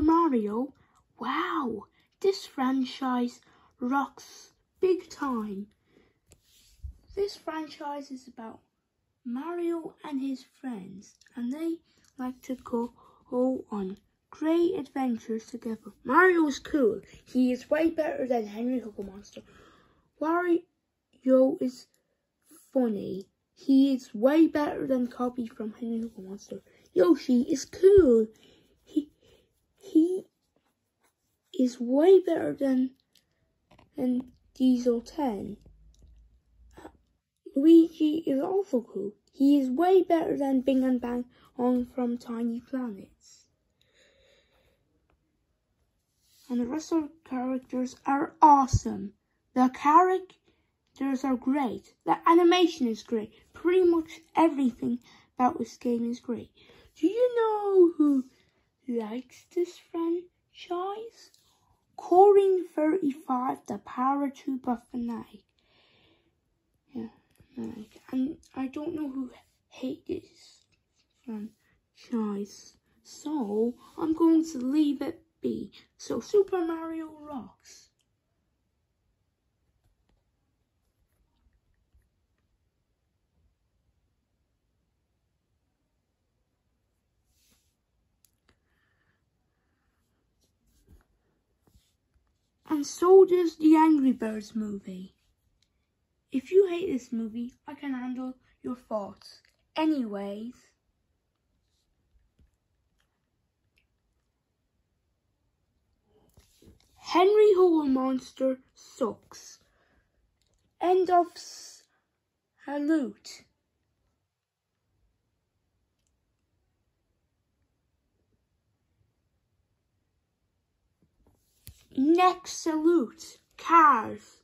Mario? Wow, this franchise rocks big time. This franchise is about Mario and his friends, and they like to go on great adventures together. Mario is cool. He is way better than Henry Huggle Monster. Wario is funny. He is way better than Cobby from Henry Huggle Monster. Yoshi is cool. He is way better than than Diesel 10. Uh, Luigi is also cool. He is way better than Bing and Bong on from Tiny Planets. And the rest of the characters are awesome. The characters are great. The animation is great. Pretty much everything about this game is great. Do you know likes this franchise? Corin35, the power paratrooper fanatic. Yeah, and I don't know who hate this franchise. So, I'm going to leave it be. So, Super Mario rocks. And so does the Angry Birds movie. If you hate this movie, I can handle your thoughts. Anyways, Henry Huggle Monster sucks. End of salute. Next salute. Cars.